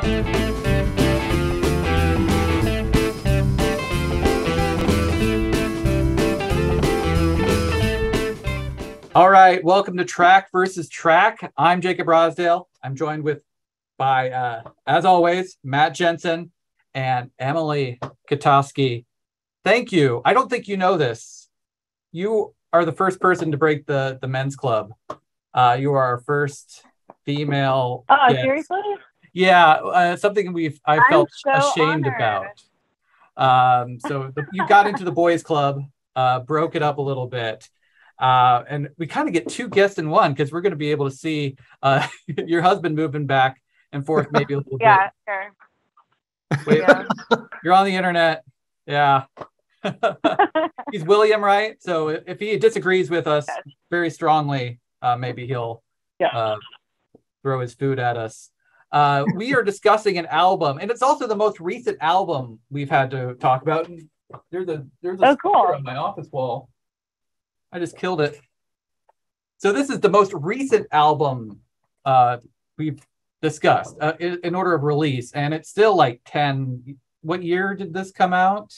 All right, welcome to Track versus Track. I'm Jacob Rosdale. I'm joined with by, uh, as always, Matt Jensen and Emily Kutosky. Thank you. I don't think you know this. You are the first person to break the the men's club. Uh, you are our first female. Oh, seriously? Yeah, uh, something we've I felt so ashamed honored. about. Um, so the, you got into the boys' club, uh, broke it up a little bit. Uh, and we kind of get two guests in one because we're going to be able to see uh, your husband moving back and forth maybe a little Yeah, sure. bit. Wait, Yeah. You're on the internet. Yeah. He's William, right? So if he disagrees with us Yes. very strongly, uh, maybe he'll Yeah. uh, throw his food at us. Uh, we are discussing an album, and it's also the most recent album we've had to talk about. There's a there's a Oh, cool. sticker on my office wall. I just killed it. So this is the most recent album uh, we've discussed uh, in, in order of release, and it's still like ten. What year did this come out?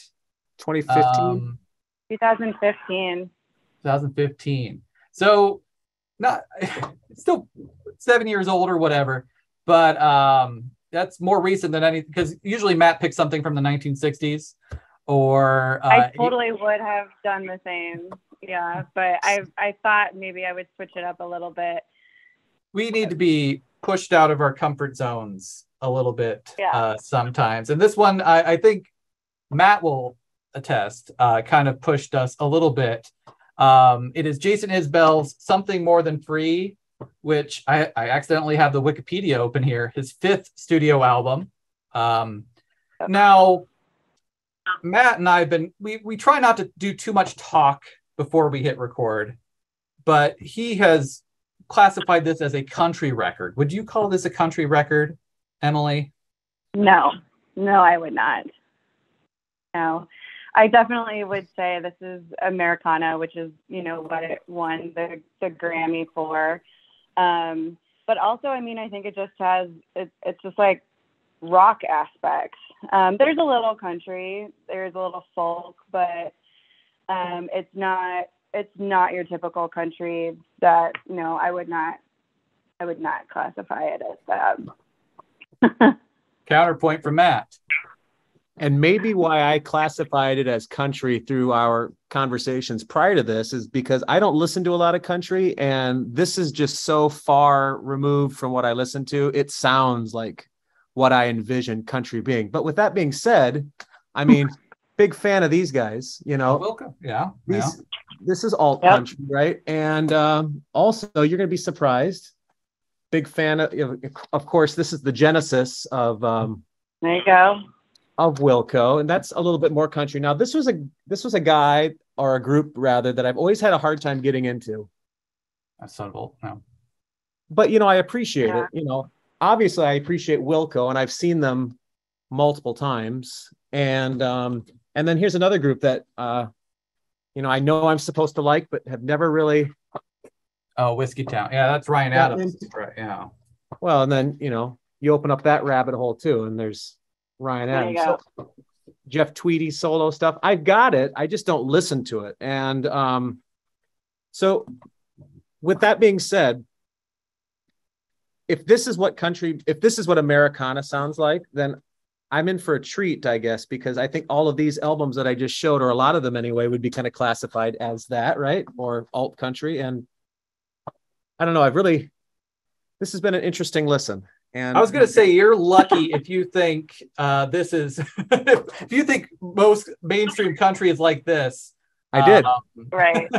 2015. Um, 2015. 2015. So not it's still seven years old or whatever, but um that's more recent than any because usually Matt picks something from the 1960s or uh, I totally would have done the same. Yeah, but I I thought maybe I would switch it up a little bit. we need to be pushed out of our comfort zones a little bit Yeah. uh, sometimes. And this one, I, I think Matt will attest, uh, kind of pushed us a little bit. Um, it is Jason Isbell's Something More Than Free, which I, I accidentally have the Wikipedia open here, his fifth studio album. Um, now, Matt and I have been, we, we try not to do too much talk before we hit record, but he has classified this as a country record. Would you call this a country record, Emily? No, no, I would not. No, I definitely would say this is Americana, which is you know what it won the the Grammy for. Um, but also, I mean, I think it just has it, it's just like rock aspects. Um, there's a little country, there's a little folk, but um, it's not it's not your typical country that you know I would not I would not classify it as that. Counterpoint from Matt. and maybe why I classified it as country through our conversations prior to this is because I don't listen to a lot of country, and this is just so far removed from what I listen to. It sounds like what I envision country being. But with that being said, I mean, big fan of these guys. You know, Welcome. Yeah. these yeah. this is alt Yep. country, right? And um, also, you're going to be surprised. Big fan of, of course, this is the genesis of um, There you go. of Wilco, and that's a little bit more country. Now, this was a this was a guy or a group rather that I've always had a hard time getting into, That's subtle. No. but you know, I appreciate Yeah. it. You know, obviously, I appreciate Wilco, and I've seen them multiple times. And um, and then here's another group that uh, you know I know I'm supposed to like, but have never really. Oh, Whiskeytown. Yeah, that's Ryan Yeah, Adams. and- Right. Yeah. Well, and then you know you open up that rabbit hole too, and there's Ryan There you Adams, So, Jeff Tweedy solo stuff. I've got it. I just don't listen to it. And um, so, with that being said, if this is what country, if this is what Americana sounds like, then I'm in for a treat, I guess, because I think all of these albums that I just showed, or a lot of them anyway, would be kind of classified as that, right? Or alt country. And I don't know. I've really, this has been an interesting listen. And I was going to say you're lucky if you think uh, this is if you think most mainstream country is like this. I did. Um, Right.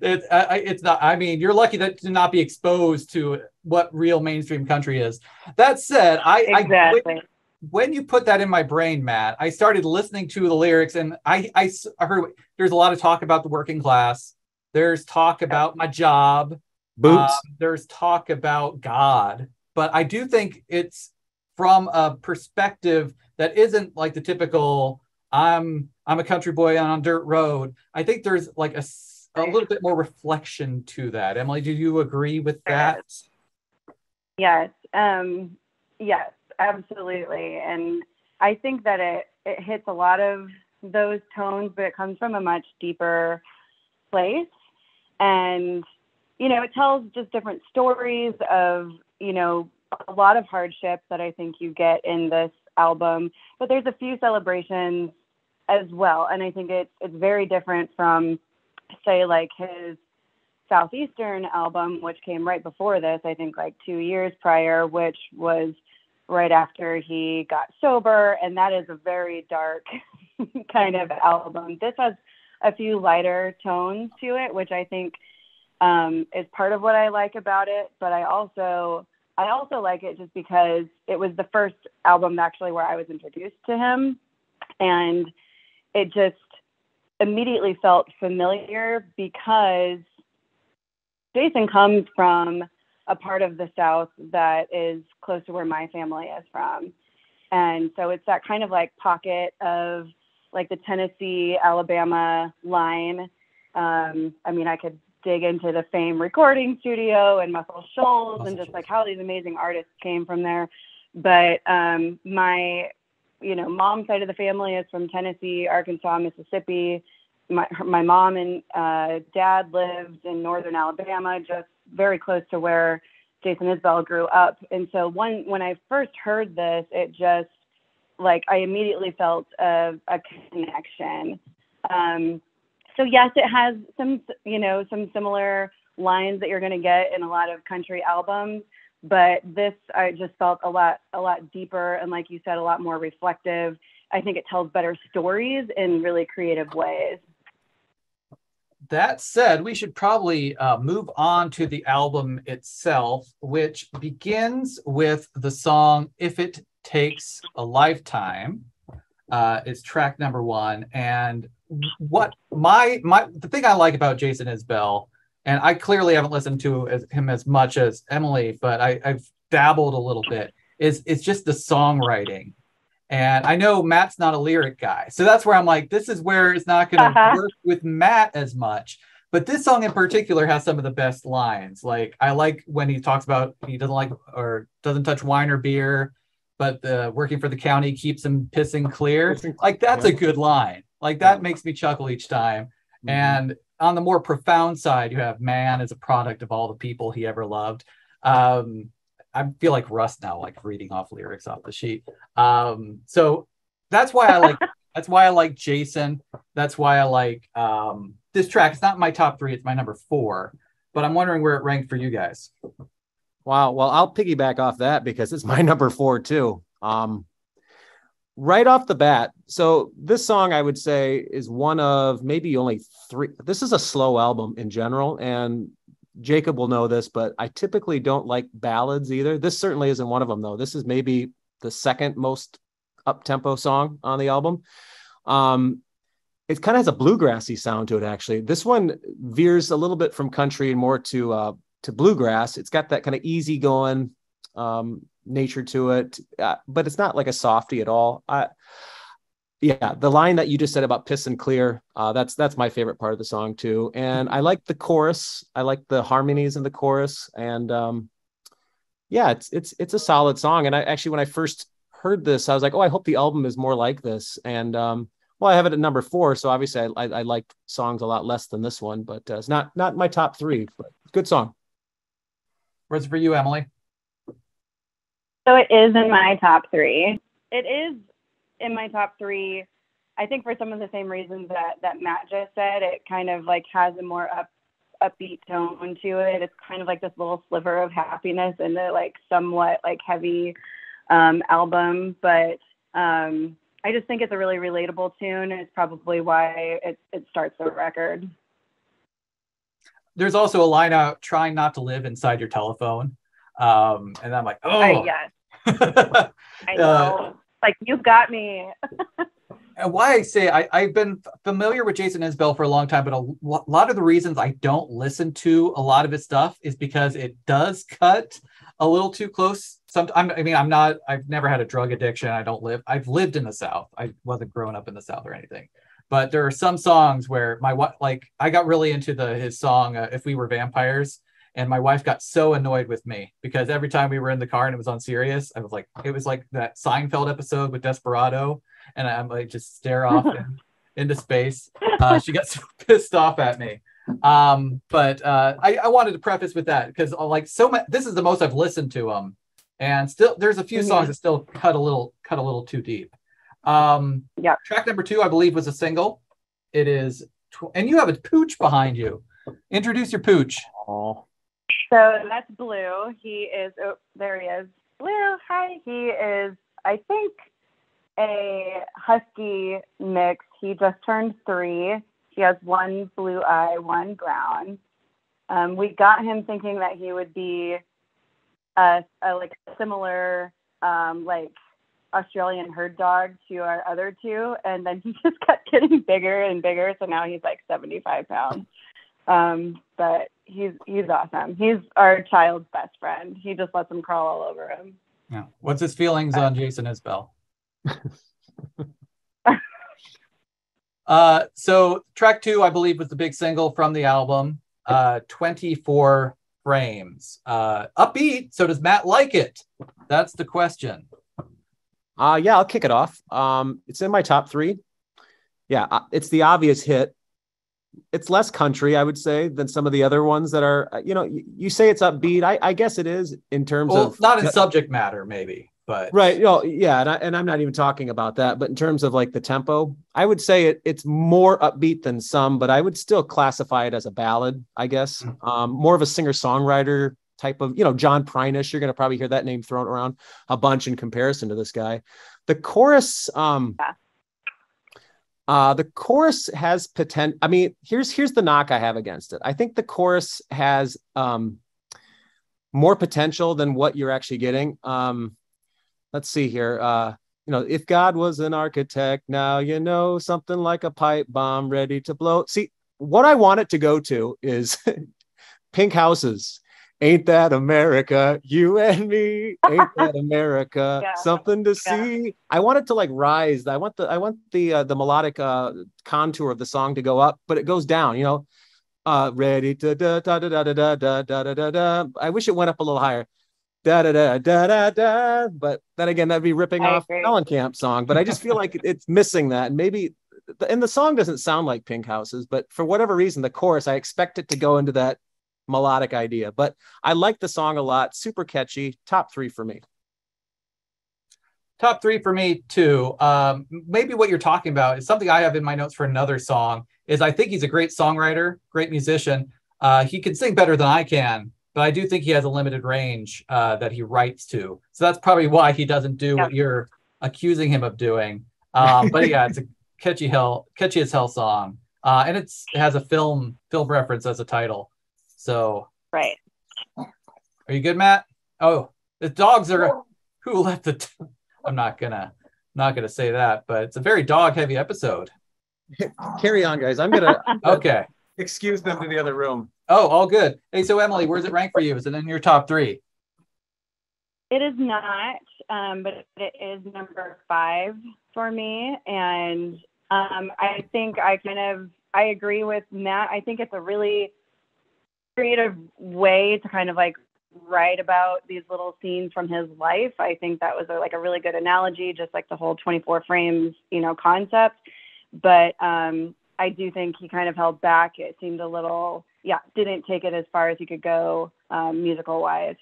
it's I, I- it's not. I mean, you're lucky that to not be exposed to what real mainstream country is. That said, I, I Exactly. when, when you put that in my brain, Matt, I started listening to the lyrics, and I I heard there's a lot of talk about the working class. There's talk about my job. Boots. Uh, there's talk about God, but I do think it's from a perspective that isn't like the typical I'm I'm a country boy on dirt road. I think there's like a a little bit more reflection to that. Emily, do you agree with that? Yes. Um, yes. absolutely. And I think that it, it hits a lot of those tones, but it comes from a much deeper place. And, you know, it tells just different stories of, you know, a lot of hardship that I think you get in this album, but there's a few celebrations as well. And I think it's it's very different from say like his Southeastern album, which came right before this, I think like two years prior, which was right after he got sober. And that is a very dark kind of album. This has a few lighter tones to it, which I think um, is part of what I like about it. But I also I also like it just because it was the first album actually where I was introduced to him, and it just immediately felt familiar because Jason comes from a part of the South that is close to where my family is from. And so it's that kind of like pocket of like the Tennessee, Alabama line. Um, I mean, I could dig into the Fame recording studio and Muscle Shoals Muscle and just like how these amazing artists came from there. But um, my, you know, mom side of the family is from Tennessee, Arkansas, Mississippi. My, my mom and uh, dad lived in northern Alabama, just very close to where Jason Isbell grew up. And so one, when I first heard this, it just like I immediately felt a, a connection. Um, so yes, it has some, you know, some similar lines that you're going to get in a lot of country albums, but this I just felt a lot, a lot deeper, and like you said, a lot more reflective. I think it tells better stories in really creative ways. That said, we should probably uh, move on to the album itself, which begins with the song "If It Takes a Lifetime." Uh, is track number one, and what my my the thing I like about Jason Isbell, and I clearly haven't listened to as, him as much as Emily, but I, I've dabbled a little bit. Is it's just the songwriting, and I know Matt's not a lyric guy, so that's where I'm like, this is where it's not going to uh-huh. work with Matt as much. But this song in particular has some of the best lines. Like I like when he talks about he doesn't like or doesn't touch wine or beer, but the working for the county keeps him pissing clear. Like that's a good line. Like that makes me chuckle each time. Mm-hmm. And on the more profound side, you have man as a product of all the people he ever loved. Um, I feel like Rust now, like reading off lyrics off the sheet. Um, so that's why I like that's why I like Jason. That's why I like um, this track. It's not my top three; it's my number four. But I'm wondering where it ranked for you guys. Wow. Well, I'll piggyback off that because it's my number four too. Um, right off the bat so this song i would say is one of maybe only three this is a slow album in general and jacob will know this but i typically don't like ballads either this certainly isn't one of them though this is maybe the second most up tempo song on the album um it kind of has a bluegrassy sound to it actually this one veers a little bit from country and more to uh to bluegrass it's got that kind of easy going um nature to it, uh, but it's not like a softy at all. I, yeah, the line that you just said about piss and clear, uh, that's that's my favorite part of the song too. And I like the chorus. I like the harmonies in the chorus, and um, yeah, it's it's it's a solid song. And I actually, when I first heard this, I was like, oh, I hope the album is more like this. And um, well, I have it at number four, so obviously I, I, I like songs a lot less than this one, but uh, it's not not my top three, but good song. Where's it for you, Emily? So it is in my top three. It is in my top three. I think for some of the same reasons that that Matt just said, it kind of like has a more up upbeat tone to it. It's kind of like this little sliver of happiness in the like somewhat like heavy um, album, but um, I just think it's a really relatable tune. It's probably why it it starts the record. There's also a line out trying not to live inside your telephone. Um, and I'm like, oh, I, yes. I know. Uh, like you got me. and why I say I, I've been familiar with Jason Isbell for a long time, but a lot of the reasons I don't listen to a lot of his stuff is because it does cut a little too close. Some, I'm, I mean, I'm not. I've never had a drug addiction. I don't live. I've lived in the South. I wasn't growing up in the South or anything. But there are some songs where my what like I got really into the his song uh, "If We Were Vampires," and my wife got so annoyed with me because every time we were in the car and it was on Sirius, I was like, it was like that Seinfeld episode with Desperado, and I'm like just stare off in, into space. Uh, she got so pissed off at me. Um, but uh, I, I wanted to preface with that because uh, like so much, this is the most I've listened to them, and still there's a few songs that still cut a little cut a little too deep. Um, yeah. Track number two, I believe, was a single. It is, tw- and you have a pooch behind you. Introduce your pooch. Oh, So that's Blue. He is, oh, there he is. Blue, hi. He is, I think, a husky mix. He just turned three. He has one blue eye, one brown. Um, we got him thinking that he would be a, a like similar, um, like Australian herd dog to our other two, and then he just kept getting bigger and bigger. So now he's like 75 pounds. Um, but he's he's awesome. He's our child's best friend. He just lets him crawl all over him. Yeah. What's his feelings on Jason Isbell? uh, so track two, I believe, was the big single from the album. Uh, 24 frames. Uh, upbeat. So does Matt like it? That's the question. Uh, yeah, I'll kick it off. Um, it's in my top three. Yeah, uh, it's the obvious hit. It's less country, I would say, than some of the other ones that are. uh, You know, you, say it's upbeat. I, I guess it is in terms Well, of not in subject matter, maybe, but Right. You know, yeah, and, I, and I'm not even talking about that, but in terms of like the tempo, I would say it, it's more upbeat than some, but I would still classify it as a ballad, I guess. Mm. Um, more of a singer songwriter type of, you know, John Prine-ish. You're going to probably hear that name thrown around a bunch in comparison to this guy. The chorus, um, Yeah. uh, the chorus has potential. I mean, here's here's the knock I have against it. I think the chorus has um, more potential than what you're actually getting. Um, let's see here. Uh, you know, if God was an architect, now you know something like a pipe bomb ready to blow. See, what I want it to go to is pink houses. Ain't that America? You and me. Ain't that America? Yeah. Something to Yeah. see. I want it to like rise. I want the I want the uh, the melodic uh, contour of the song to go up, but it goes down. You know, uh, ready to da da da da da da da da da da. I wish it went up a little higher. Da da da da da da. But then again, that'd be ripping I off agree. Mellencamp song. But I just feel like it's missing that. And maybe, and the song doesn't sound like Pink Houses, but for whatever reason, the chorus, I expect it to go into that melodic idea. But I like the song a lot. Super catchy. Top three for me. top three for me too. Um, maybe what you're talking about is something I have in my notes for another song. Is I think he's a great songwriter, great musician. Uh, he can sing better than I can, but I do think he has a limited range uh, that he writes to. So that's probably why he doesn't do what you're accusing him of doing. Um, but yeah, it's a catchy hell, catchy as hell song, uh, and it's it has a film film reference as a title. So Right. are you good, Matt? Oh, the dogs are who let the. T- I'm not gonna not gonna say that, but it's a very dog heavy episode. Carry on, guys. I'm gonna Okay. excuse them to the other room. Oh, all good. Hey, so Emily, where's it rank for you? Is it in your top three? It is not, um, but it is number five for me. And um, I think I kind of I agree with Matt. I think it's a really creative way to kind of like write about these little scenes from his life. I think that was a, like a really good analogy, just like the whole 24 frames, you know, concept. But um, I do think he kind of held back. It seemed a little, yeah, didn't take it as far as he could go um, musical wise.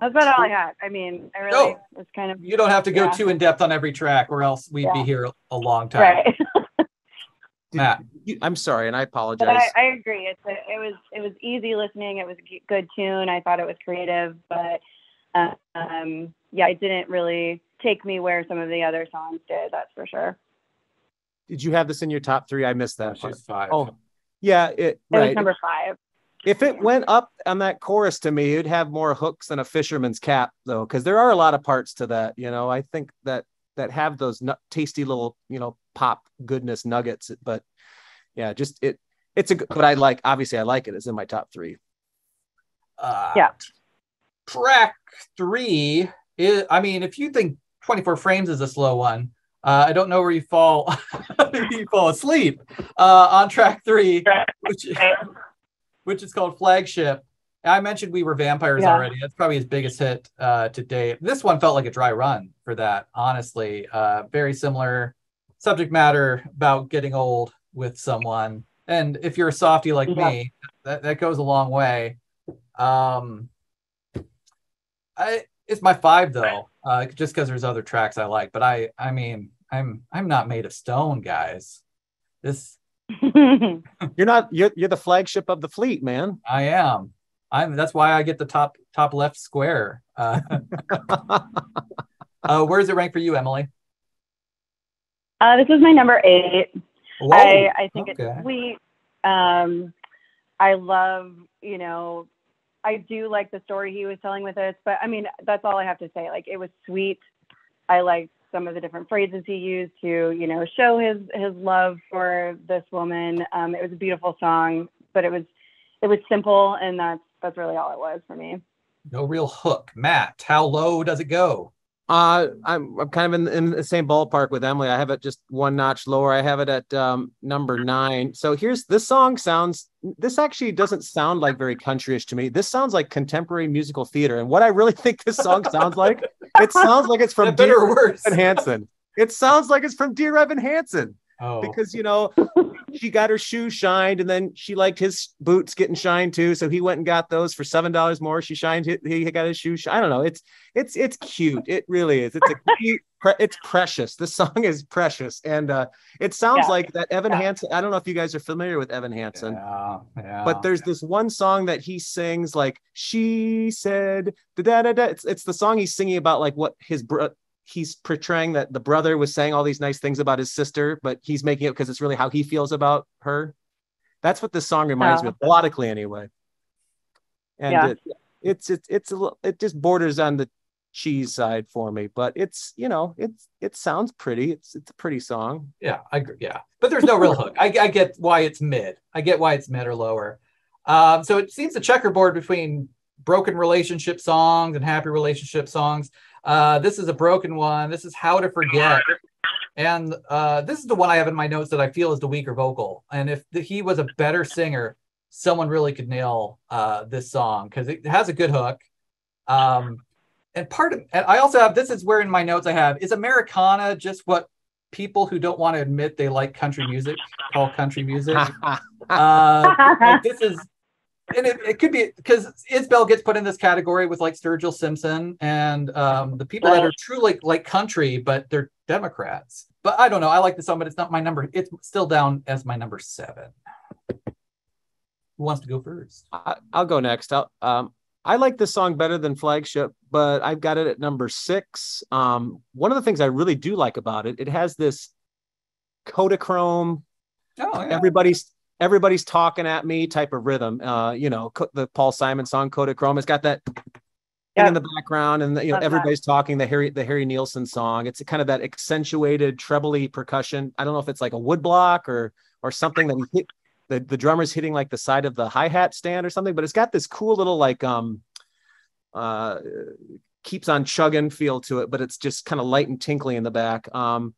That's about all I got. I mean, I really No. was kind of You don't have to go Yeah. too in depth on every track, or else we'd be here a long time. right. Matt, You- I'm sorry, and I apologize. But I, I agree. It's a, it was it was easy listening. It was a good tune. I thought it was creative, but uh, um, yeah, it didn't really take me where some of the other songs did. That's for sure. Did you have this in your top three? I missed that. part. she's five. Oh, yeah, it It was number five. If it went up on that chorus to me, it'd have more hooks than a fisherman's cap, though, because there are a lot of parts to that. You know, I think that that have those nu- tasty little, you know, pop goodness nuggets. But yeah, just it. It's a. good- But I like. Obviously, I like it. It's in my top three. Uh, Yeah. Track three is, I mean, if you think 24 frames is a slow one, uh, I don't know where you fall. you fall asleep uh, on track three, which which is called Flagship. I mentioned we were vampires Yeah. already. That's probably his biggest hit uh, to date. This one felt like a dry run for that, honestly. Uh, very similar subject matter about getting old with someone. And if you're a softie like Yeah. me, that, that goes a long way. Um, I it's my five though, uh, just because there's other tracks I like. But I, I mean, I'm I'm not made of stone, guys. This You're not. You're you're the flagship of the fleet, man. I am. I'm. That's why I get the top top left square. Uh, uh, where does it rank for you, Emily? Uh, this is my number eight. Whoa, I, I think okay. it's sweet. Um, I love, you know, I do like the story he was telling with this, but I mean, that's all I have to say. Like, it was sweet. I liked some of the different phrases he used to, you know, show his his love for this woman. Um, it was a beautiful song, but it was it was simple, and that's that's really all it was for me. no real hook. Matt, how low does it go? Uh, I'm I'm kind of in, in the same ballpark with Emily. I have it just one notch lower. I have it at um, number nine. So here's this song sounds. This actually doesn't sound like very countryish to me. This sounds like contemporary musical theater. And what I really think this song sounds like, it sounds like it's from Dear? Evan Hansen. It sounds like it's from Dear Evan Hansen. Oh, because you know she got her shoes shined and then she liked his boots getting shined too. So he went and got those for seven dollars more. She shined he, he got his shoes. Shined. i don't know. It's it's it's cute. It really is. It's a cute pre- it's precious. This song is precious. And uh it sounds Yeah. like that evan Yeah. Hansen i don't know if you guys are familiar with evan Hansen yeah, yeah. but there's this one song that he sings like she said da da da da. It's, it's the song he's singing about like what his bro- he's portraying that the brother was saying all these nice things about his sister but he's making it because it's really how he feels about her that's what this song reminds me of melodically anyway and Yeah. it, it's it's it's a little it just borders on the cheese side for me but it's you know it's it sounds pretty it's it's a pretty song Yeah, I agree. Yeah, but there's no real hook. I, I get why it's mid. I get why it's mid or lower. Um, so it seems a checkerboard between broken relationship songs and happy relationship songs. Uh, this is a broken one. This is How to Forget, and uh, this is the one I have in my notes that I feel is the weaker vocal. And if the, he was a better singer, someone really could nail uh, this song because it has a good hook. Um, and part of, and I also have this is where in my notes I have is Americana just what people who don't want to admit they like country music call country music. uh, like this is, and it, it could be because Isbell gets put in this category with like Sturgill Simpson and um, the people that are true like like country, but they're Democrats. But I don't know. I like the song, but it's not my number. It's still down as my number seven. Who wants to go first? I, I'll go next. I'll, um, I like this song better than Flagship, but I've got it at number six. Um, one of the things I really do like about it, it has this Kodachrome, Oh, yeah. everybody's everybody's talking at me type of rhythm. Uh, you know, the Paul Simon song Kodachrome. It's got that Yeah. in the background, and you know Love that. everybody's talking. The Harry the Harry Nilsson song. It's kind of that accentuated trebly percussion. I don't know if it's like a woodblock or or something that hit the, the drummer's hitting like the side of the hi-hat stand or something, but it's got this cool little like um uh keeps on chugging feel to it, but it's just kind of light and tinkly in the back. Um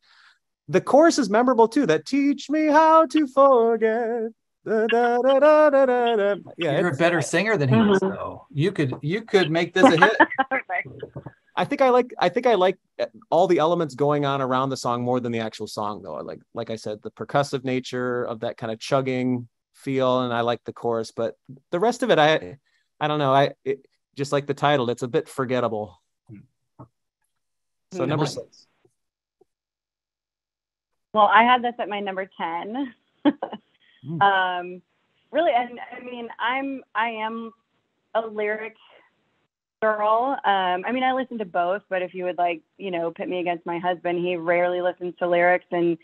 the chorus is memorable too. That teach me how to forget. Da, da, da, da, da, da, da. Yeah, You're a better singer than he is, Mhm. though. You could you could make this a hit. I think I like I think I like all the elements going on around the song more than the actual song though. I like like I said the percussive nature of that kind of chugging feel and I like the chorus but the rest of it I I don't know I it, just like the title it's a bit forgettable. So Hmm. number 6. Well, I had this at my number 10. Mm. um, really, and I mean, I'm, I am a lyric girl. Um, I mean, I listen to both, but if you would like, you know, pit me against my husband, he rarely listens to lyrics. And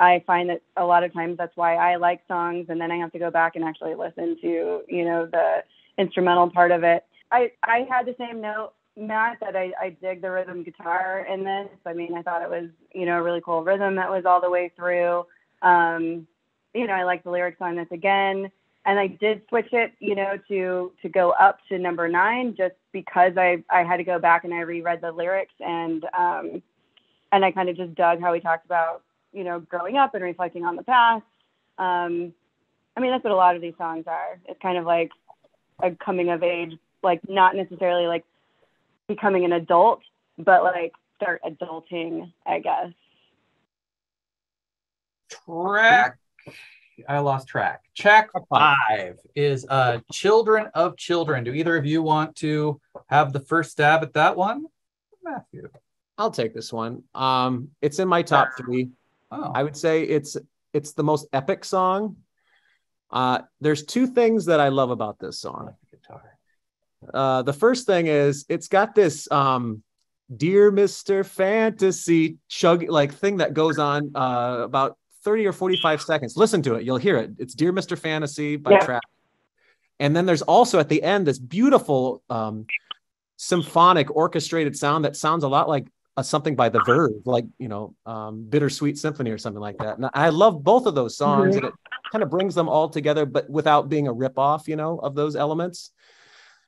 I find that a lot of times that's why I like songs. And then I have to go back and actually listen to, you know, the instrumental part of it. I, I had the same note Matt that I, I dig the rhythm guitar in this. I mean, I thought it was, you know, a really cool rhythm that was all the way through. Um, you know, I like the lyrics on this again. And I did switch it, you know, to to go up to number nine just because I I had to go back and I reread the lyrics and um and I kind of just dug how he talked about, you know, growing up and reflecting on the past. Um I mean, that's what a lot of these songs are. It's kind of like a coming of age, like not necessarily like becoming an adult, but like start adulting, I guess. Track. I lost track. Track five is uh Children of Children. Do either of you want to have the first stab at that one? Matthew. I'll take this one. Um, it's in my top three. Oh. I would say it's it's the most epic song. Uh, there's two things that I love about this song. Uh, the first thing is it's got this um, "Dear Mr. Fantasy" chug like thing that goes on uh, about 30 or 45 seconds. Listen to it, you'll hear it. It's "Dear Mr. Fantasy" by Yeah. Trap. And then there's also at the end this beautiful um, symphonic orchestrated sound that sounds a lot like uh, something by the Verve, like you know, um, Bittersweet Symphony or something like that. And I love both of those songs, and it kind of brings them all together, but without being a ripoff, you know, of those elements.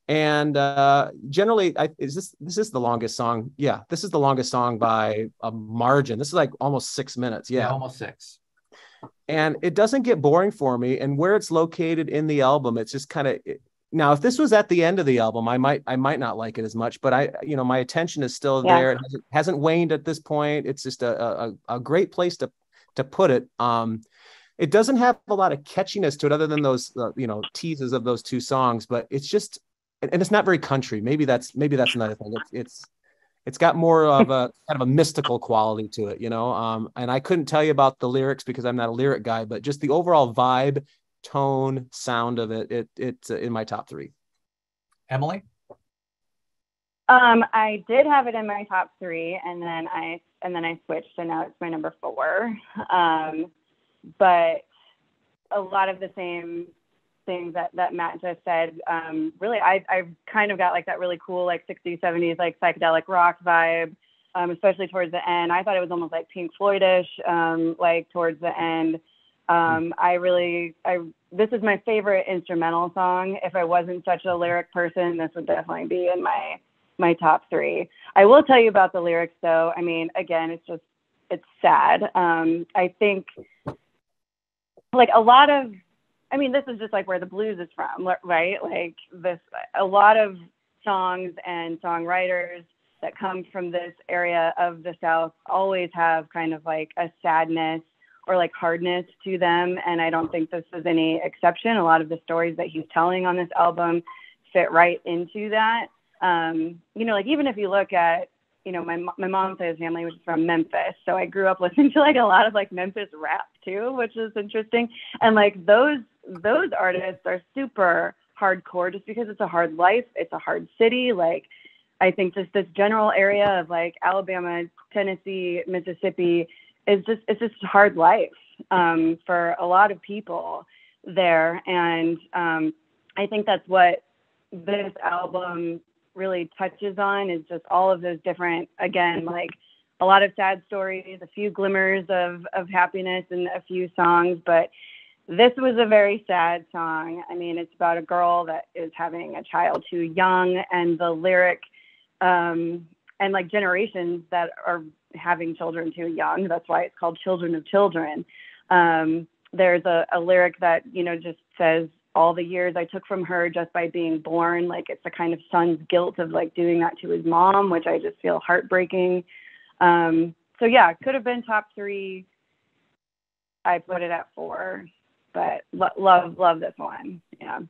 And uh, generally, I, is this this is the longest song? Yeah, this is the longest song by a margin. This is like almost six minutes. Yeah, Yeah, almost six. and it doesn't get boring for me. And where it's located in the album, it's just kind of now. If this was at the end of the album, I might I might not like it as much. But I, you know, my attention is still Yeah. there. It hasn't, hasn't waned at this point. It's just a, a a great place to to put it. Um, it doesn't have a lot of catchiness to it, other than those uh, you know teases of those two songs. But it's just and and it's not very country. Maybe that's maybe that's another thing. It's it's it's got more of a kind of a mystical quality to it, you know. Um, and I couldn't tell you about the lyrics because I'm not a lyric guy, but just the overall vibe, tone, sound of it, it it's in my top three. Emily. Um, I did have it in my top three, and then I and then I switched, and now it's my number four. Um, but a lot of the same things that that Matt just said. Um, really, I I kind of got like that really cool like 60s, 70s like psychedelic rock vibe, um, especially towards the end. I thought it was almost like Pink Floydish, um, like towards the end. Um, I really, I this is my favorite instrumental song. If I wasn't such a lyric person, this would definitely be in my my top three. I will tell you about the lyrics though. I mean, again, it's just it's sad. Um, I think like a lot of I mean, this is just like where the blues is from, right? Like this a lot of songs and songwriters that come from this area of the South always have kind of like a sadness or like hardness to them. And I don't think this is any exception. A lot of the stories that he's telling on this album fit right into that. Um, you know, like even if you look at, you know, my my mom's side of family was from Memphis, so I grew up listening to like a lot of like Memphis rap too, which is interesting. And like those those artists are super hardcore just because it's a hard life, it's a hard city. Like I think just this general area of like Alabama, Tennessee, Mississippi is just it's just hard life um, for a lot of people there, and um, I think that's what this album really touches on is just all of those different again like a lot of sad stories a few glimmers of of happiness and a few songs but this was a very sad song i mean it's about a girl that is having a child too young and the lyric um and like generations that are having children too young that's why it's called children of children um there's a, a lyric that you know just says all the years I took from her just by being born. Like it's a kind of son's guilt of like doing that to his mom, which I just feel heartbreaking. Um, so yeah, could have been top three. I put it at four, but lo- love love this one. Yeah.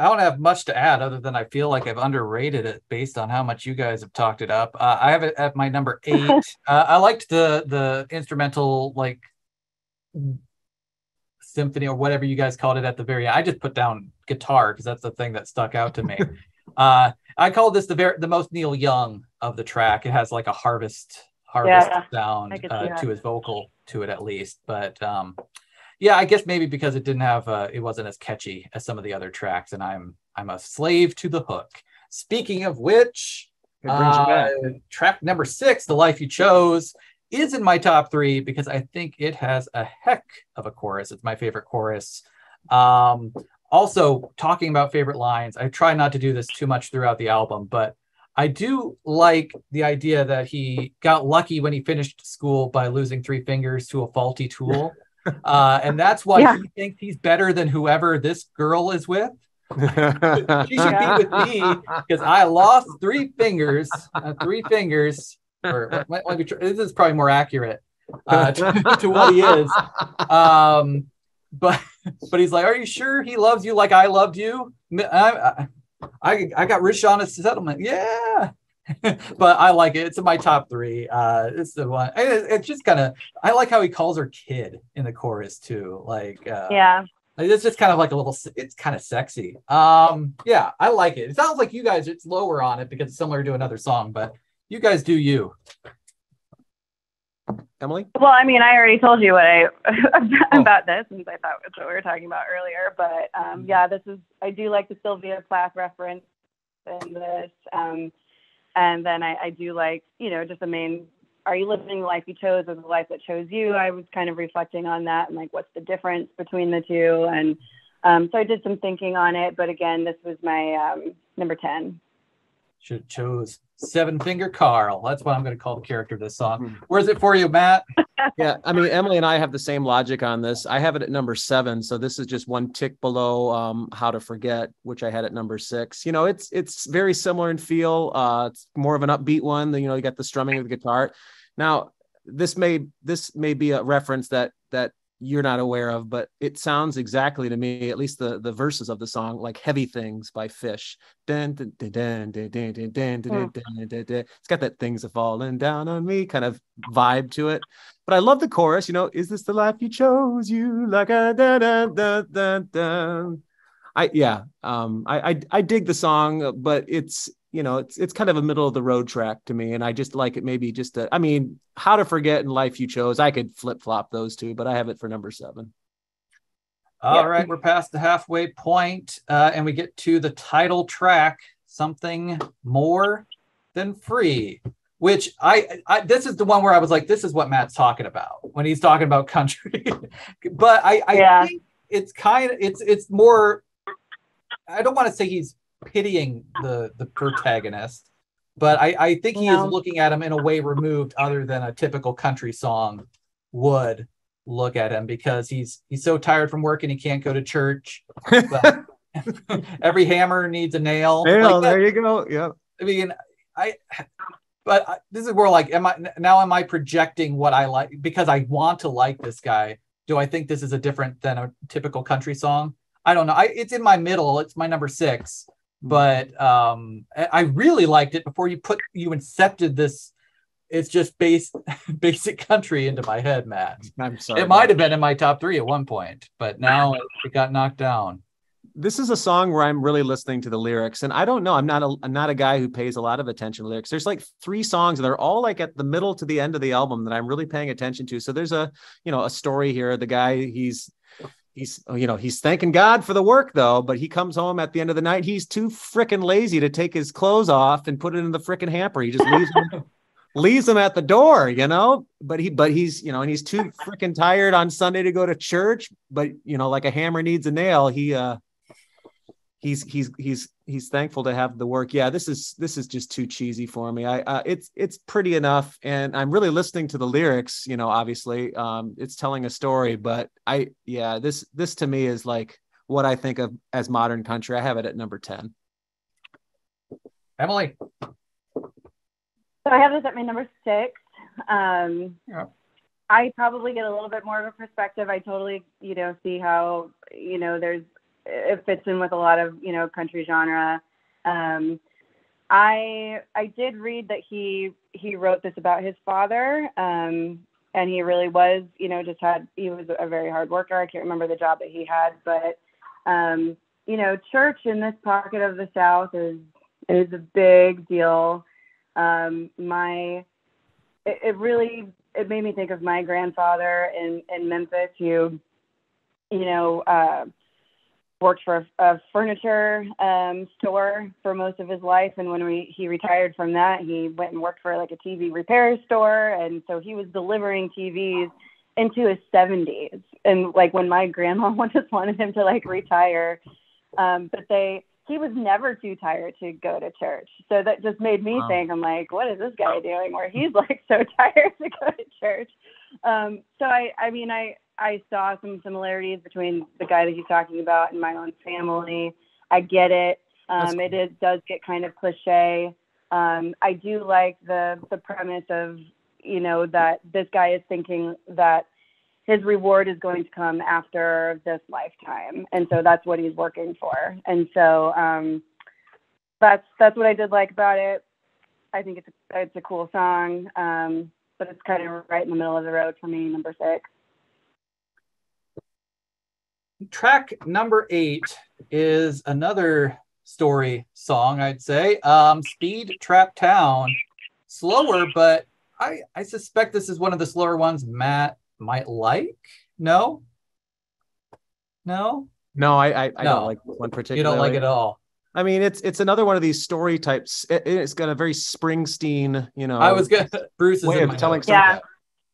I don't have much to add other than I feel like I've underrated it based on how much you guys have talked it up. Uh, I have it at my number eight. uh, I liked the the instrumental like symphony or whatever you guys called it at the very end. I just put down guitar because that's the thing that stuck out to me. uh, I call this the very the most Neil Young of the track. It has like a harvest harvest Yeah, sound I could see uh, to his vocal to it at least. But um, yeah, I guess maybe because it didn't have uh, it wasn't as catchy as some of the other tracks, and I'm I'm a slave to the hook. Speaking of which, It brings you back. uh, track number six, "The Life You Chose," is in my top three because I think it has a heck of a chorus. It's my favorite chorus. Um, also, talking about favorite lines, I try not to do this too much throughout the album, but I do like the idea that he got lucky when he finished school by losing three fingers to a faulty tool. uh, and that's why Yeah. he thinks he's better than whoever this girl is with. She should Yeah. be with me because I lost three fingers, uh, three fingers. Or let- let- let me try- this is probably more accurate uh, to, to what he is. Um, but but he's like, "Are you sure he loves you like I loved you?" I I, I got rich on a settlement. Yeah. but I like it. It's in my top three. Uh, it's the one. it- It's just kind of. I like how he calls her kid in the chorus too. Like, uh, Yeah. it's just kind of like a little. It's kind of sexy. Um, yeah, I like it. It sounds like you guys it's lower on it because it's similar to another song, but you guys do you. Emily? Well, I mean, I already told you what I Oh. about this, since I thought that's what we were talking about earlier. But um, yeah, this is I do like the Sylvia Plath reference in this, um, and then I, I do like you know just the main. Are you living the life you chose or the life that chose you? I was kind of reflecting on that and like what's the difference between the two, and um, so I did some thinking on it. But again, this was my um, number ten. Should have chose Seven Finger Carl. That's what I'm going to call the character of this song. Hmm. Where's it for you, Matt? Yeah, I mean, Emily and I have the same logic on this. I have it at number seven, so this is just one tick below um, "How to Forget," which I had at number six. You know, it's it's very similar in feel. Uh, it's more of an upbeat one. You know, you got the strumming of the guitar. Now, this may this may be a reference that that you're not aware of, but it sounds exactly to me, at least the the verses of the song, like "Heavy Things" by Phish. It's got that "Things Are Falling Down on Me" kind of vibe to it. But I love the chorus. You know, is this the life you chose? You like a da da da da da. I yeah, um, I, I I dig the song, but it's you know it's it's kind of a middle of the road track to me, and I just like it maybe just a, I mean, how to forget and life you chose. I could flip flop those two, but I have it for number seven. All Yeah. right, we're past the halfway point, uh, and we get to the title track, something more than free. Which I, I, this is the one where I was like, this is what Matt's talking about when he's talking about country. but I, I Yeah. think it's kind of, it's, it's more. I don't want to say he's pitying the the protagonist, but I, I think he No. is looking at him in a way removed, other than a typical country song would look at him because he's he's so tired from work and he can't go to church. But every hammer needs a nail. Like there you go. Yep. I mean, I. But I, this is where like, am I now? Am I projecting what I like because I want to like this guy? Do I think this is a different than a typical country song? I don't know. I, it's in my middle. It's my number six, but um, I really liked it before you put you incepted this. It's just base basic country into my head, Matt. I'm sorry. It might have been in my top three at one point, but now it got knocked down. this is a song where I'm really listening to the lyrics, and I don't know. I'm not a I'm not a guy who pays a lot of attention to lyrics. There's like three songs, and they're all like at the middle to the end of the album that I'm really paying attention to. So there's a you know a story here. The guy he's he's you know he's thanking God for the work though, but he comes home at the end of the night. He's too freaking lazy to take his clothes off and put it in the freaking hamper. He just leaves them, leaves them at the door, you know. But he but he's you know and he's too freaking tired on Sunday to go to church. But you know like a hammer needs a nail. He uh he's he's he's he's thankful to have the work yeah this is this is just too cheesy for me i uh, it's it's pretty enough and i'm really listening to the lyrics you know obviously um it's telling a story but i yeah this this to me is like what i think of as modern country i have it at number 10 Emily, So I have this at my number six. Um, Yeah. I probably get a little bit more of a perspective. I totally, you know, see how, you know, there's, it fits in with a lot of, you know, country genre. Um, I, I did read that he, he wrote this about his father. Um, and he really was, you know, just had, he was a very hard worker. I can't remember the job that he had, but, um, you know, church in this pocket of the South is, is a big deal. Um, my, it, it really, it made me think of my grandfather in, in Memphis who, you know, uh, worked for a, furniture um, store for most of his life. And when we, he retired from that, he went and worked for like a TV repair store. And so he was delivering TVs into his 70s. And like when my grandma just wanted him to like retire, um, but they, he was never too tired to go to church. So that just made me Wow. think, I'm like, what is this guy doing where he's like so tired to go to church? um, so I, I mean, I, I saw some similarities between the guy that he's talking about and my own family. I get it. Um, it is, does get kind of cliche. Um, I do like the the premise of you know that this guy is thinking that his reward is going to come after this lifetime, and so that's what he's working for. And so um, that's that's what I did like about it. I think it's a, it's a cool song, um, but it's kind of right in the middle of the road for me. Number six. Track number eight is another story song, I'd say. Um, Speed Trap Town, slower, but I I suspect this is one of the slower ones Matt might like. No, no, no. I I, I No. don't like one particular. you don't like it at all. I mean, it's it's another one of these story types. It, it's got a very Springsteen, you know. I was gonna Bruce is way in of my telling notes. stories. Yeah.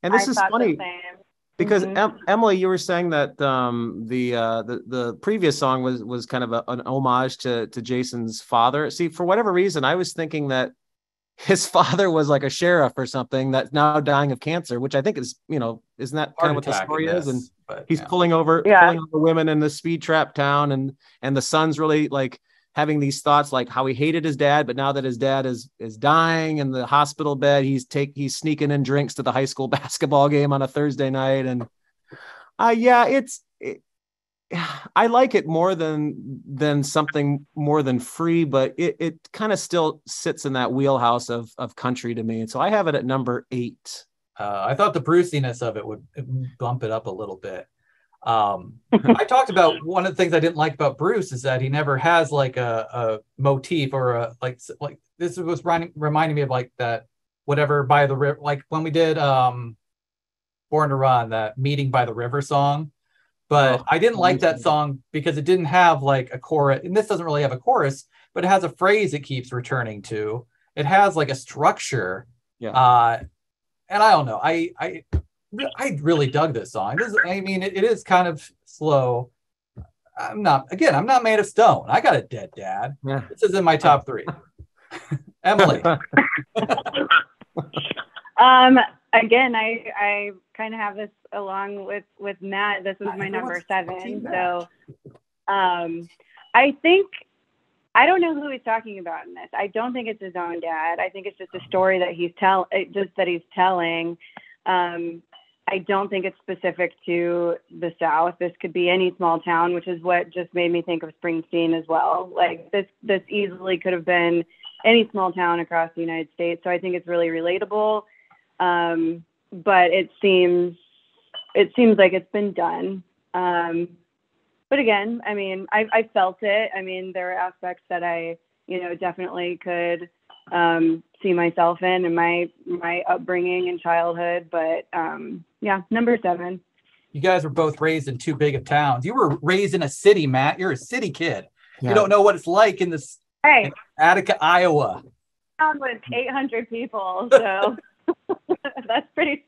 And this I is thought the funny same. Because Mhm. em- Emily, you were saying that um, the uh, the the previous song was was kind of a, an homage to to Jason's father. See, for whatever reason, I was thinking that his father was like a sheriff or something that's now dying of cancer, which I think is you know isn't that kind of what the story is? And but, he's yeah. pulling over Yeah. pulling over women in the speed trap town and and the son's really like having these thoughts like how he hated his dad but now that his dad is is dying in the hospital bed he's take he's sneaking in drinks to the high school basketball game on a thursday night and uh yeah it's it, I like it more than than something more than free, but it, it kind of still sits in that wheelhouse of of country to me. And so I have it at number eight. Uh, I thought the Bruciness of it would bump it up a little bit. Um, I talked about one of the things I didn't like about Bruce is that he never has like a, a motif or a like like this was reminding, reminding me of like that whatever by the river like when we did um Born to Run that meeting by the river song. But Oh, I didn't like that song because it didn't have like a chorus, and this doesn't really have a chorus, but it has a phrase it keeps returning to. It has like a structure Yeah. uh, and I don't know. I I I really dug this song. This is, I mean, it, it is kind of slow. I'm not again. I'm not made of stone. I got a dead dad. Yeah. This is in my top three. Emily, Um, again, I I kind of have this along with with Matt. This is my number seven. So, um, I think I don't know who he's talking about in this. I don't think it's his own dad. I think it's just a story that he's tell it- just that he's telling. Um, I don't think it's specific to the South. This could be any small town, which is what just made me think of Springsteen as well. Like this, this easily could have been any small town across the United States. So I think it's really relatable. Um, but it seems, it seems like it's been done. Um, but again, I mean, I, I felt it. I mean, there are aspects that I, you know, definitely could um, see myself in and my my upbringing and childhood. But um, yeah, number seven. you guys were both raised in too big of towns. You were raised in a city, Matt. You're a city kid. Yeah. You don't know what it's like in this Hey, Attica, Iowa. town with 800 people, so that's pretty.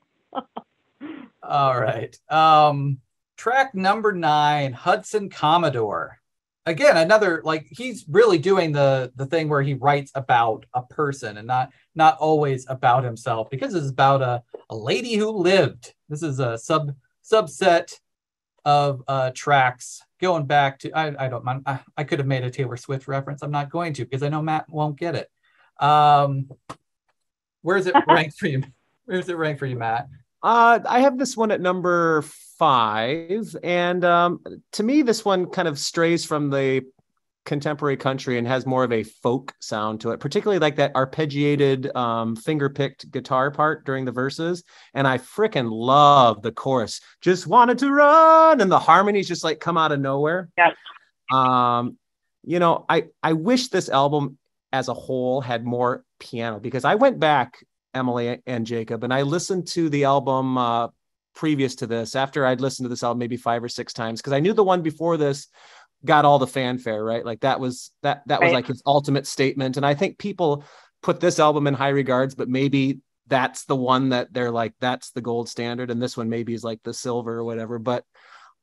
All right. Um, track number nine, Hudson Commodore. Again, another like he's really doing the the thing where he writes about a person and not not always about himself because it's about a, a lady who lived. This is a sub subset of uh tracks going back to I, I don't mind I, I could have made a Taylor Swift reference. I'm not going to because I know Matt won't get it. Um where's it ranked for you? Where's it ranked for you, Matt? Uh, I have this one at number five, and um, to me, this one kind of strays from the contemporary country and has more of a folk sound to it, particularly like that arpeggiated, um, finger-picked guitar part during the verses. And I freaking love the chorus. Just wanted to run, and the harmonies just like come out of nowhere. Yeah. Um, you know, I I wish this album as a whole had more piano because I went back Emily and Jacob, and I listened to the album uh, previous to this. After I'd listened to this album maybe five or six times, because I knew the one before this got all the fanfare, right? Like that was that that was Right. like his ultimate statement. And I think people put this album in high regards, but maybe that's the one that they're like that's the gold standard, and this one maybe is like the silver or whatever. But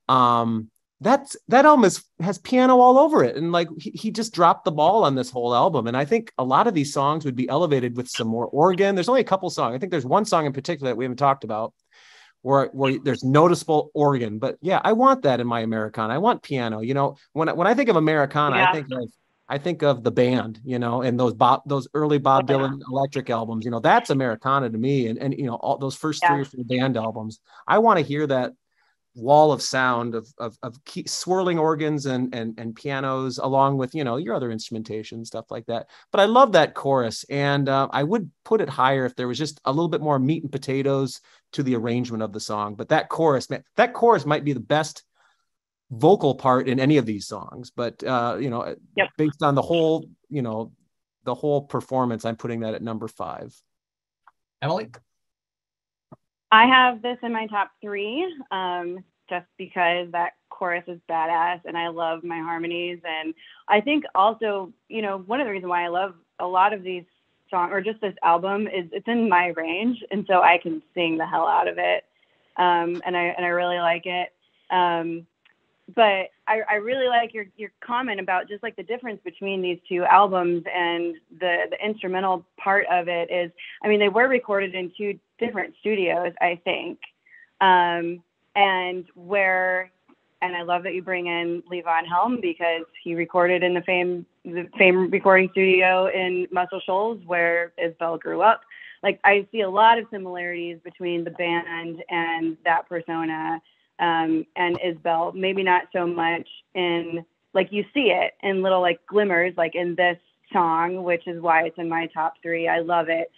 um that's that album is, has piano all over it and like he, he just dropped the ball on this whole album and i think a lot of these songs would be elevated with some more organ there's only a couple songs i think there's one song in particular that we haven't talked about where where there's noticeable organ. But yeah, I want that in my Americana. I want piano. You know, when when I think of Americana, yeah. I think of I think of the band, you know, and those Bob, those early Bob oh, Dylan electric albums, you know, that's Americana to me. And, and, you know, all those first yeah. three or four band albums, I want to hear that wall of sound of, of, of key, swirling organs and, and, and pianos along with, you know, your other instrumentation, stuff like that. But I love that chorus. And uh, I would put it higher if there was just a little bit more meat and potatoes to the arrangement of the song. But that chorus, man, that chorus might be the best vocal part in any of these songs but uh you know yep. based on the whole you know the whole performance i'm putting that at number five emily i have this in my top three um just because that chorus is badass and i love my harmonies. And i think also you know one of the reasons why i love a lot of these songs or just this album is it's in my range. And so i can sing the hell out of it um and i and i really like it. Um but I, I really like your your comment about just like the difference between these two albums and the the instrumental part of it is I mean they were recorded in two different studios I think um, and where and I love that you bring in Levon Helm because he recorded in the Fame the Fame recording studio in Muscle Shoals where Isbell grew up like I see a lot of similarities between the band and that persona um, and Isbell. Maybe not so much in like you see it in little like glimmers, like in this song, which is why it's in my top three. I love it,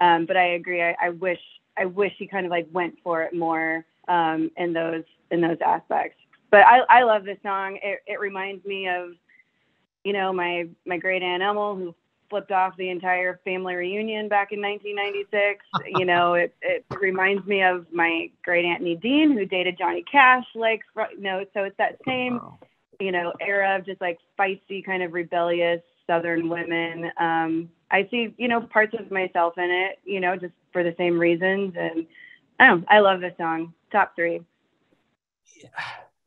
um, but I agree. I, I wish I wish he kind of like went for it more um, in those in those aspects. But I, I love this song. It, it reminds me of, you know, my my great aunt Emil who flipped off the entire family reunion back in 1996. you know, it, it reminds me of my great aunt Nadine who dated Johnny Cash. Like, you know, so it's that same, you know, era of just like feisty, kind of rebellious Southern women. Um, I see, you know, parts of myself in it, you know, just for the same reasons. And I don't know, I love this song. Top three. Yeah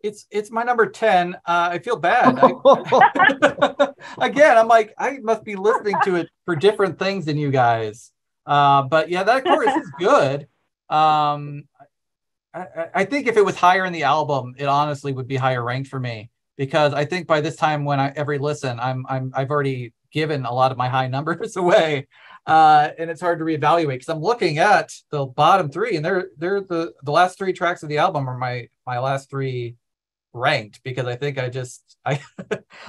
it's it's my number 10 uh, i feel bad I, again i'm like i must be listening to it for different things than you guys uh, but yeah that chorus is good um, I, I, think if it was higher in the album it honestly would be higher ranked for me because i think by this time when i every listen i'm i'm i've already given a lot of my high numbers away uh, and it's hard to reevaluate because I'm looking at the bottom three, and they're they're the the last three tracks of the album are my my last three ranked because I think I just I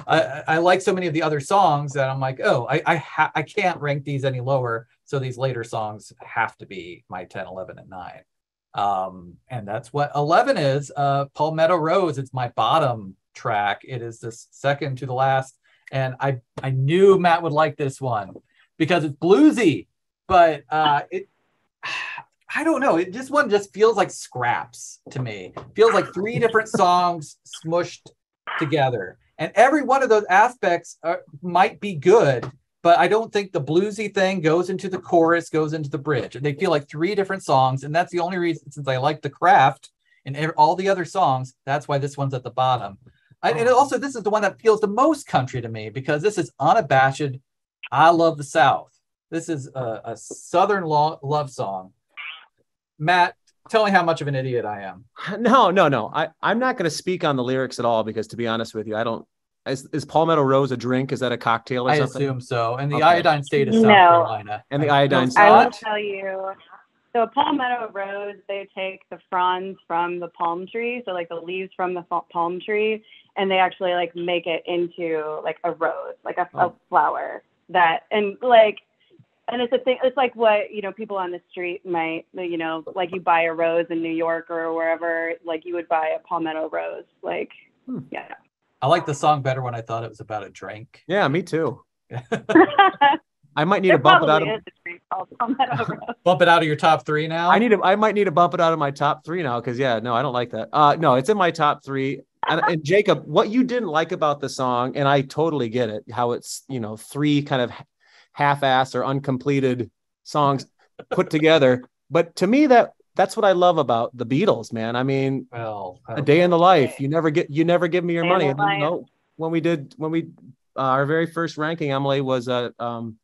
I, I like so many of the other songs that I'm like, oh, I I, ha- I can't rank these any lower. So these later songs have to be my 10, 11, and 9. Um, and that's what 11 is. Uh, Palmetto Rose, it's my bottom track. It is the second to the last. And I I knew Matt would like this one because it's bluesy, but uh, it I don't know. It just one just feels like scraps to me. Feels like three different songs smushed together, and every one of those aspects are, might be good, but I don't think the bluesy thing goes into the chorus, goes into the bridge. And they feel like three different songs, and that's the only reason. Since I like the craft and all the other songs, that's why this one's at the bottom. I, and oh. also, this is the one that feels the most country to me because this is unabashed. I love the South. This is a, a Southern lo- love song Matt, tell me how much of an idiot I am. No, no, no. I, I'm not going to speak on the lyrics at all because, to be honest with you, I don't. Is, is Palmetto Rose a drink? Is that a cocktail or I something? I assume so. And the okay. iodine state is South Carolina. And the iodine state. I will tell you. So a palmetto rose, they take the fronds from the palm tree, so like the leaves from the palm tree, and they actually like make it into like a rose, like a, oh. a flower. That and like and it's a thing it's like what you know people on the street might you know like you buy a rose in new york or wherever like you would buy a palmetto rose like hmm. yeah i like the song better when i thought it was about a drink yeah me too i might need to bump it out of bump it out of your top three now i need to i might need to bump it out of my top three now because yeah no i don't like that uh no it's in my top three and, and jacob what you didn't like about the song and i totally get it how it's you know three kind of half-ass or uncompleted songs put together. But to me, that that's what I love about the Beatles, man. I mean, well, a day in the life. You never get you never give me your money. And, you know, when we did when we uh, our very first ranking, Emily was uh, um,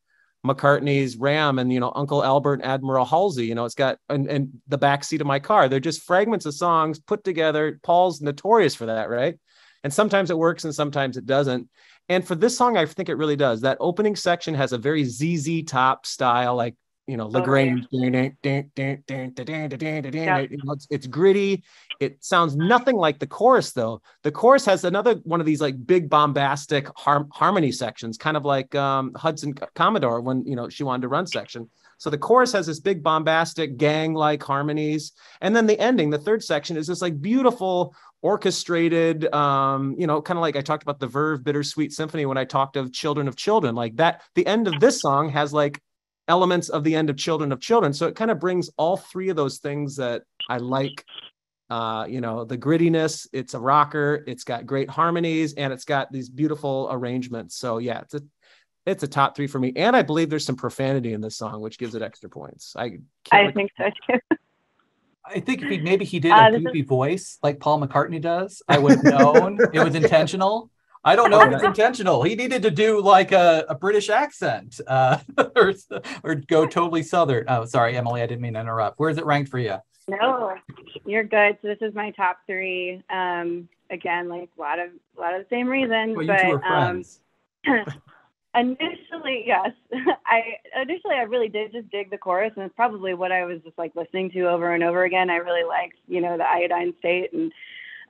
McCartney's Ram and you know Uncle Albert and Admiral Halsey. You know, it's got and, and the back seat of my car. They're just fragments of songs put together. Paul's notorious for that, right? And sometimes it works and sometimes it doesn't. And for this song, I think it really does. That opening section has a very ZZ Top style, like you know, La Grange. It's, gritty. It sounds nothing like the chorus, though. The chorus has another one of these like big bombastic har- harmony sections, kind of like um, Hudson Commodore when you know she wanted to run section. So the chorus has this big bombastic gang-like harmonies, and then the ending, the third section, is this like beautiful orchestrated um you know kind of like i talked about the verve bittersweet symphony when i talked of children of children like that the end of this song has like elements of the end of Children of Children. So it kind of brings all three of those things that I like. Uh, you know, the grittiness, it's a rocker, it's got great harmonies, and it's got these beautiful arrangements. So yeah, it's a it's a top three for me. And I believe there's some profanity in this song, which gives it extra points. I I think so too. I think if he maybe he did a uh, goofy is... voice like Paul McCartney does, I would have known it was intentional. I don't know if it's intentional. He needed to do like a, a British accent uh, or, or go totally Southern. Oh, sorry, Emily, I didn't mean to interrupt. Where is it ranked for you? No, you're good. So this is my top three. Um, again, like a lot of a lot of the same reasons. Well, but um, initially, yes, I initially I really did just dig the chorus, and it's probably what I was just like listening to over and over again. I really liked, you know, the iodine state and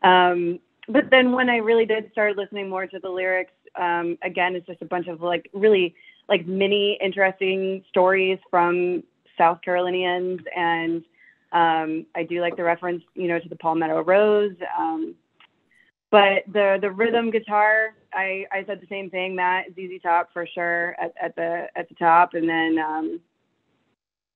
um, but then when I really did start listening more to the lyrics, um, again, it's just a bunch of like really like mini interesting stories from South Carolinians, and um, I do like the reference, you know, to the Palmetto Rose. Um, but the the rhythm guitar, I, I said the same thing. That ZZ Top for sure at, at the at the top, and then um,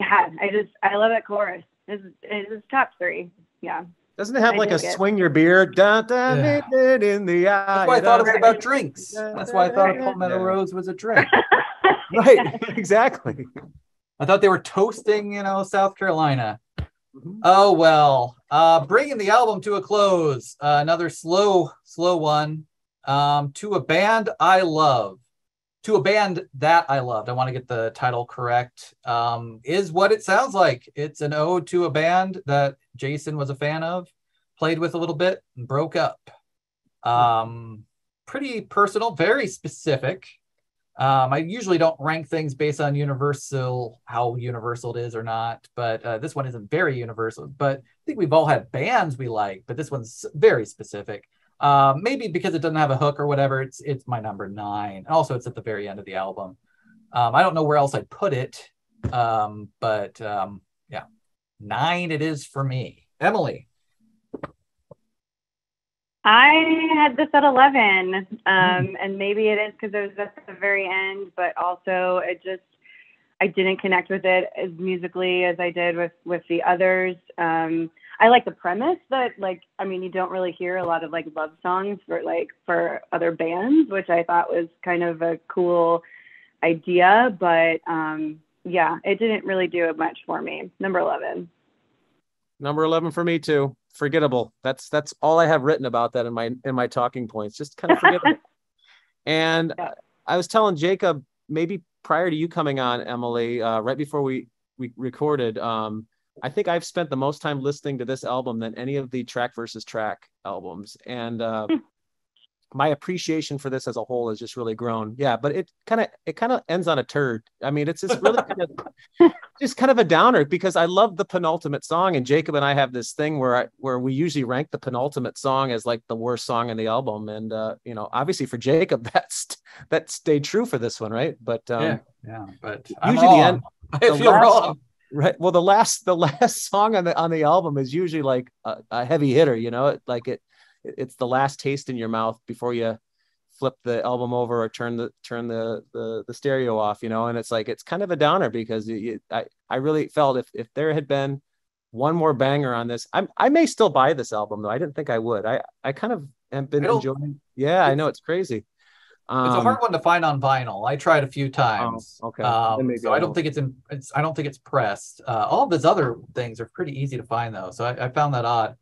yeah, I just I love that chorus. This is, this is top three. Yeah. Doesn't it have I like a swing your beer? Dun, dun, yeah. in the eye. That's why I thought it was about drinks. That's why I thought a Palmetto Rose was a drink. right, exactly. I thought they were toasting, you know, South Carolina. Mm-hmm. Oh well, uh, bringing the album to a close. Uh, another slow, slow one. Um, to a band I love to a band that I loved, I want to get the title correct, um, is what it sounds like. It's an ode to a band that Jason was a fan of, played with a little bit, and broke up. Um, pretty personal, very specific. Um, I usually don't rank things based on universal, how universal it is or not, but uh, this one isn't very universal. But I think we've all had bands we like, but this one's very specific. Um, maybe because it doesn't have a hook or whatever, it's it's my number nine. And also, it's at the very end of the album. Um, I don't know where else I'd put it, um, but um, yeah, nine it is for me. Emily. I had this at 11, mm. and maybe it is because it was at the very end, but also it just I didn't connect with it as musically as I did with with the others. Um, I like the premise that like I mean you don't really hear a lot of like love songs for like for other bands, which I thought was kind of a cool idea, but um yeah, it didn't really do it much for me. Number 11. Number 11 for me too. Forgettable. That's that's all I have written about that in my in my talking points. Just kind of forgettable. and yeah. I was telling Jacob maybe prior to you coming on Emily, uh, right before we we recorded um I think I've spent the most time listening to this album than any of the track versus track albums. And uh, hmm. My appreciation for this as a whole has just really grown. Yeah, but it kind of it kind of ends on a turd. I mean, it's just really kind of just kind of a downer because I love the penultimate song, and Jacob and I have this thing where I where we usually rank the penultimate song as like the worst song in the album. And uh, you know, obviously for Jacob, that's that stayed true for this one, right? But um, yeah, yeah, but usually the end. I feel last, wrong right well the last the last song on the on the album is usually like a, a heavy hitter you know like it it's the last taste in your mouth before you flip the album over or turn the turn the the, the stereo off you know and it's like it's kind of a downer because you, I I really felt if if there had been one more banger on this I'm I may still buy this album though I didn't think I would I I kind of have been enjoying yeah I know it's crazy um, it's a hard um, one to find on vinyl. I tried a few times. Oh, okay. Um, so I don't think it's in. It's, I don't think it's pressed. Uh, all of his other things are pretty easy to find though, so I, I found that odd.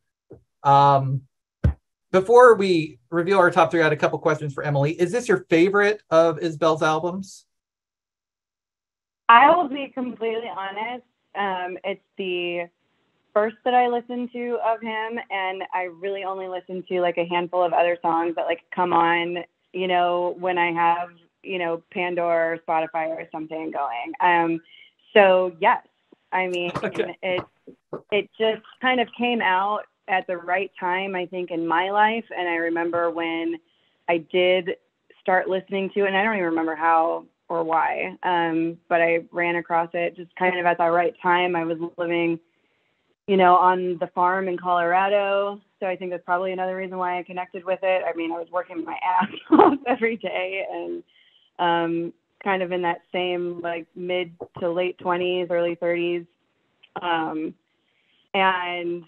Um, before we reveal our top three, I had a couple questions for Emily. Is this your favorite of Isbell's albums? I will be completely honest. Um, it's the first that I listened to of him, and I really only listened to like a handful of other songs that like come on, you know, when I have you know Pandora or Spotify or something going. Um, so yes, I mean okay. it it just kind of came out at the right time, I think, in my life, and I remember when I did start listening to it, and I don't even remember how or why, um, but I ran across it just kind of at the right time. I was living, you know, on the farm in Colorado, so I think that's probably another reason why I connected with it. I mean, I was working my ass off every day, and um, kind of in that same like mid to late 20s, early 30s, um, and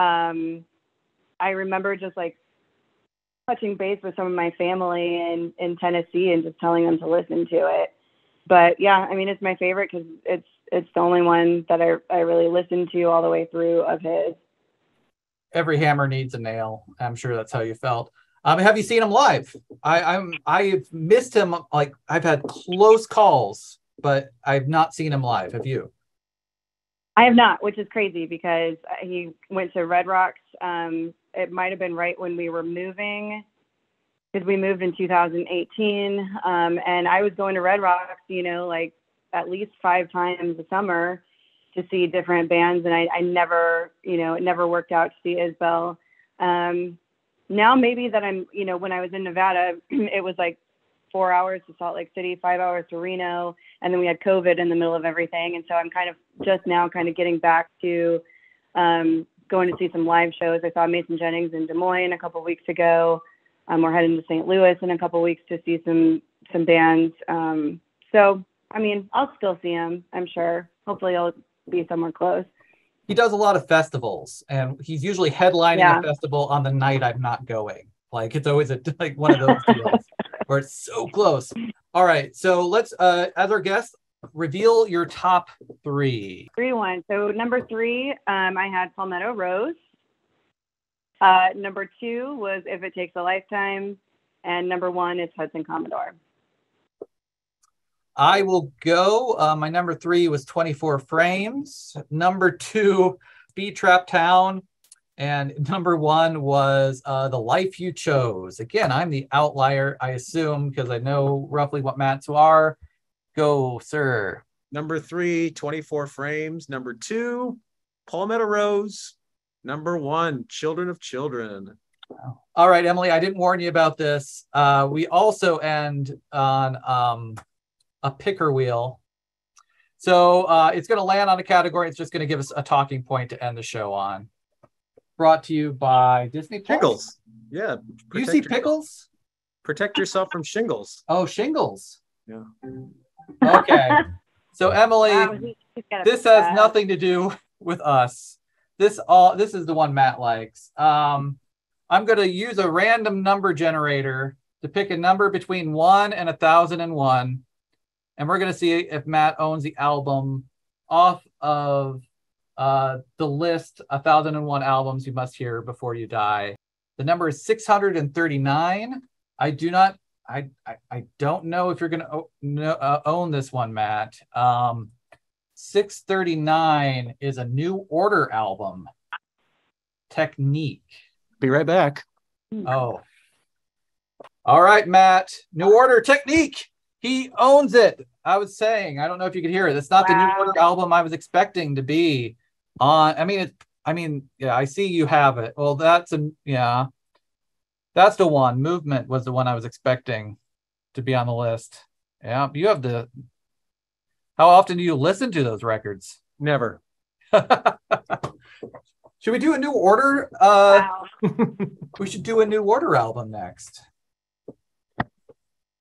um, I remember just like touching base with some of my family in in Tennessee and just telling them to listen to it. But yeah, I mean, it's my favorite because it's it's the only one that I I really listened to all the way through of his. Every hammer needs a nail. I'm sure that's how you felt. Um, have you seen him live? I, I'm I've missed him. Like I've had close calls, but I've not seen him live. Have you? I have not, which is crazy because he went to Red Rocks um, it might have been right when we were moving because we moved in 2018 um, and i was going to red rocks you know like at least five times a summer to see different bands and i, I never you know it never worked out to see isbell. Um, now maybe that i'm you know when i was in nevada it was like four hours to salt lake city five hours to reno and then we had covid in the middle of everything and so i'm kind of just now kind of getting back to um, going to see some live shows. I saw Mason Jennings in Des Moines a couple weeks ago. Um, we're heading to St. Louis in a couple weeks to see some some bands. Um, so I mean, I'll still see him. I'm sure. Hopefully, he'll be somewhere close. He does a lot of festivals, and he's usually headlining yeah. a festival on the night I'm not going. Like it's always a like one of those deals where it's so close. All right, so let's uh, as our guest, reveal your top three. Three one. So number three, um, I had Palmetto Rose. Uh, number two was If It Takes a Lifetime, and number one is Hudson Commodore. I will go. Uh, my number three was 24 Frames. Number two, Speed Trap Town. And number one was uh, The Life You Chose. Again, I'm the outlier, I assume, because I know roughly what Matt's are. Go, sir. Number three, 24 frames. Number two, Palmetto Rose. Number one, Children of Children. All right, Emily, I didn't warn you about this. Uh, we also end on um, a picker wheel. So uh, it's going to land on a category. It's just going to give us a talking point to end the show on. Brought to you by Disney Pickles. Yeah. You see pickles? Protect yourself from shingles. Oh, shingles. Yeah. Okay. So Emily, wow, this has nothing to do with us. This all this is the one Matt likes. Um, I'm gonna use a random number generator to pick a number between one and a thousand and one, and we're gonna see if Matt owns the album off of uh, the list a thousand and one albums you must hear before you die. The number is 639. I do not I, I, I don't know if you're going to uh, own this one, Matt. Um, 639 is a New Order album. Technique. Be right back. Oh. All right, Matt. New Order Technique. He owns it. I was saying, I don't know if you could hear it. It's not wow. the New Order album I was expecting to be on. I mean, it's, I mean, yeah, I see you have it. Well, that's a, yeah. That's the one. Movement was the one I was expecting to be on the list. Yeah, you have the. How often do you listen to those records? Never. should we do a new order? Uh, wow. we should do a new order album next.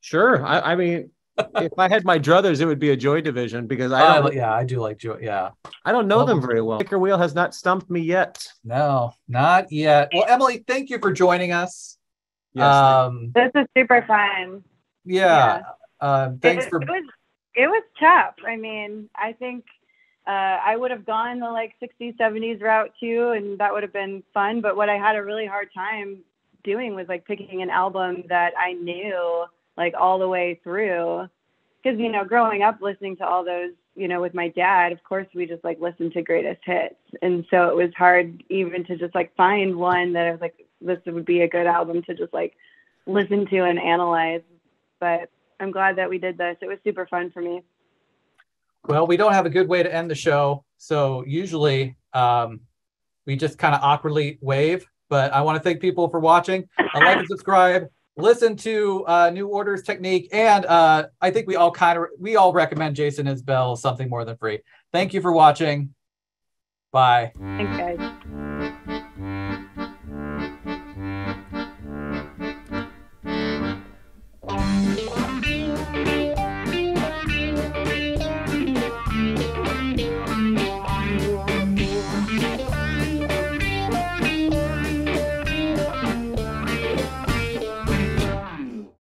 Sure. I, I mean, if I had my druthers, it would be a Joy Division because I uh, yeah, I do like Joy. Yeah, I don't know well, them very well. Picker Wheel has not stumped me yet. No, not yet. Well, Emily, thank you for joining us. Yes, um, this is super fun. Yeah. yeah. Uh, thanks it, for. It was it was tough. I mean, I think uh, I would have gone the like 60s, 70s route too, and that would have been fun. But what I had a really hard time doing was like picking an album that I knew like all the way through. because you know, growing up listening to all those, you know, with my dad, of course, we just like listened to greatest hits, and so it was hard even to just like find one that I was like, this would be a good album to just like listen to and analyze. But I'm glad that we did this. It was super fun for me. Well, we don't have a good way to end the show, so usually um, we just kind of awkwardly wave. But I want to thank people for watching. I like and subscribe listen to uh, New Order's technique, and uh, I think we all kind of we all recommend Jason Isbell something more than free. Thank you for watching. Bye. Thanks, guys.